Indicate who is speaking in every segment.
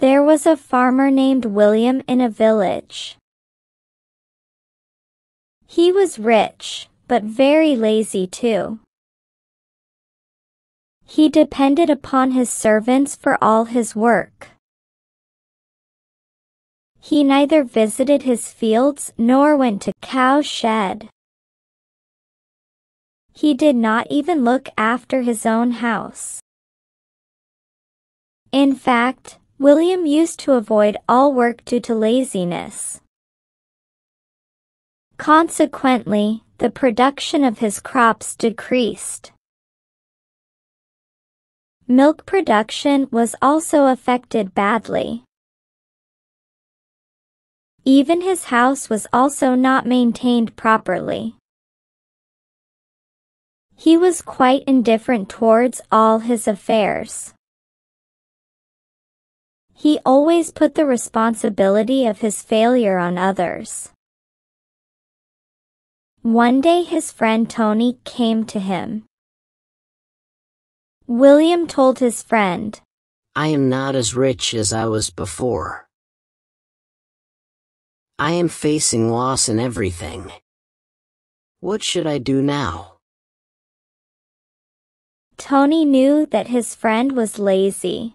Speaker 1: There was a farmer named William in a village. He was rich, but very lazy too. He depended upon his servants for all his work. He neither visited his fields nor went to cow shed. He did not even look after his own house. In fact, William used to avoid all work due to laziness. Consequently, the production of his crops decreased. Milk production was also affected badly. Even his house was also not maintained properly. He was quite indifferent towards all his affairs. He always put the responsibility of his failure on others. One day his friend Tony came to him. William told his friend,
Speaker 2: I am not as rich as I was before. I am facing loss in everything. What should I do now?
Speaker 1: Tony knew that his friend was lazy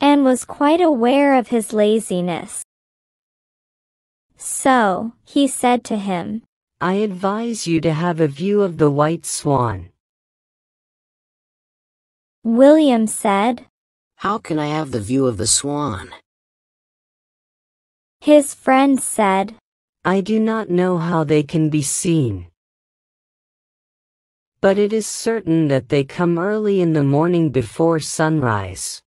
Speaker 1: and was quite aware of his laziness. So, he said to him,
Speaker 3: I advise you to have a view of the white swan.
Speaker 1: William said,
Speaker 2: How can I have the view of the swan?
Speaker 1: His friend said,
Speaker 3: I do not know how they can be seen. But it is certain that they come early in the morning before sunrise.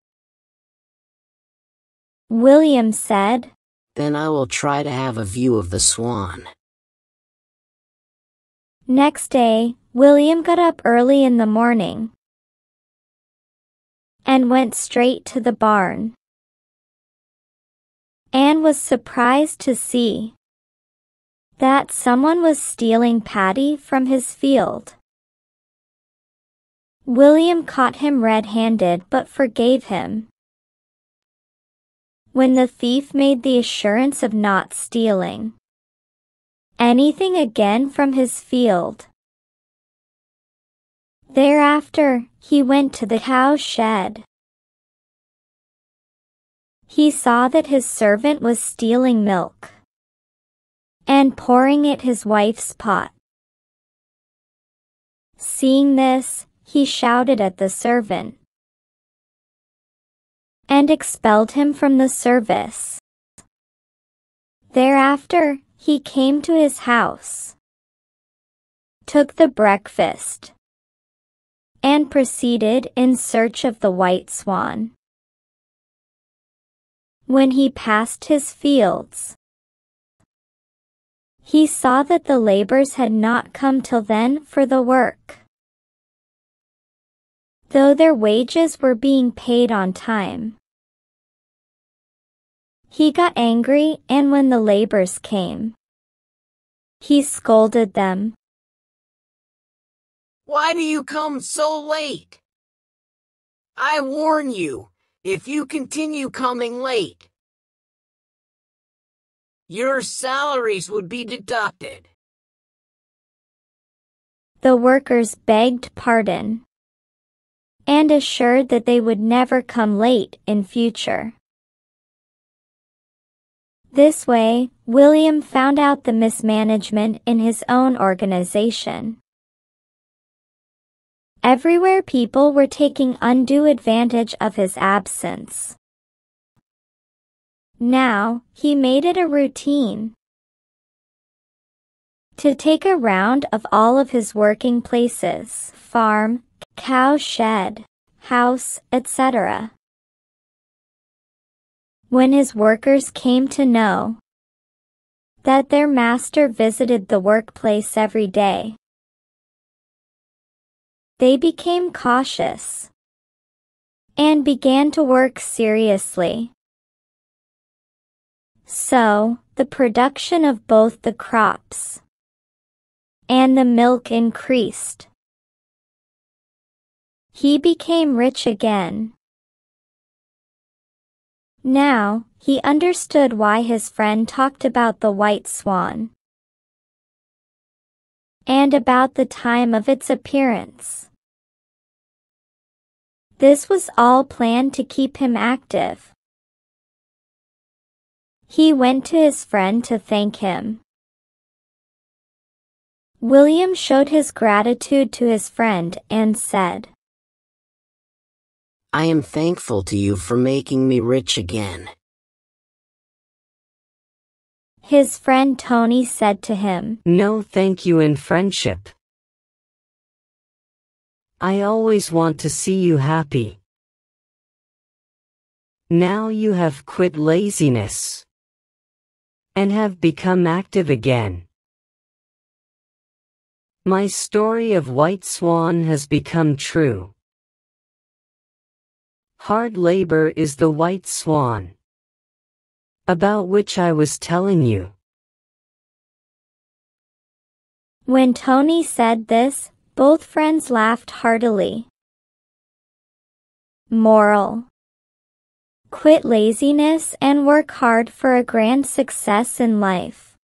Speaker 1: William said,
Speaker 2: Then I will try to have a view of the swan.
Speaker 1: Next day, William got up early in the morning and went straight to the barn. Anne was surprised to see that someone was stealing paddy from his field. William caught him red-handed but forgave him. When the thief made the assurance of not stealing anything again from his field. Thereafter, he went to the cow shed. He saw that his servant was stealing milk and pouring it his wife's pot. Seeing this, he shouted at the servant and expelled him from the service. Thereafter, he came to his house, took the breakfast, and proceeded in search of the white swan. When he passed his fields, he saw that the labors had not come till then for the work. Though their wages were being paid on time. He got angry and when the laborers came, he scolded them.
Speaker 2: Why do you come so late? I warn you, if you continue coming late, your salaries would be deducted.
Speaker 1: The workers begged pardon and assured that they would never come late in future. This way, William found out the mismanagement in his own organization. Everywhere people were taking undue advantage of his absence. Now, he made it a routine to take a round of all of his working places, farm, cow shed, house, etc. When his workers came to know that their master visited the workplace every day, they became cautious and began to work seriously. So, the production of both the crops and the milk increased. He became rich again. Now, he understood why his friend talked about the white swan and about the time of its appearance. This was all planned to keep him active. He went to his friend to thank him. William showed his gratitude to his friend and said,
Speaker 2: I am thankful to you for making me rich again.
Speaker 1: His friend Tony said to him,
Speaker 3: No thank you in friendship. I always want to see you happy. Now you have quit laziness and have become active again. My story of White Swan has become true. Hard labor is the white swan about which I was telling you.
Speaker 1: When Tony said this, both friends laughed heartily. Moral Quit laziness and work hard for a grand success in life.